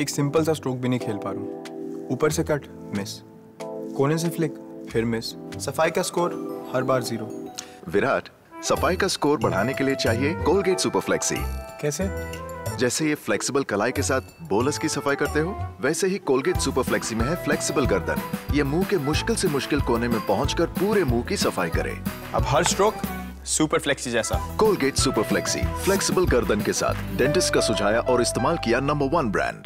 एक सिंपल सा स्ट्रोक भी नहीं खेल पा रहा हूँ। ऊपर से कट मिस कोने से फ्लिक फिर मिस सफ़ाई का स्कोर हर बार ज़ीरो विराट सफ़ाई का स्कोर बढ़ाने के लिए चाहिए कोलगेट सुपर फ्लेक्सी कैसे? जैसे ये फ्लेक्सिबल कलाई के साथ बोलस की सफ़ाई करते हो वैसे ही कोलगेट सुपर फ्लेक्सी में है फ्लेक्सिबल गर्दन। ये मुँह के मुश्किल से मुश्किल कोने में पहुंचकर पूरे मुँह की सफ़ाई करे। अब हर स्ट्रोक सुपर फ्लेक्सी जैसा। कोलगेट सुपर फ्लेक्सी फ्लेक्सिबल गर्दन के साथ। डेंटिस्ट का सुझाया और इस्तेमाल किया नंबर वन ब्रांड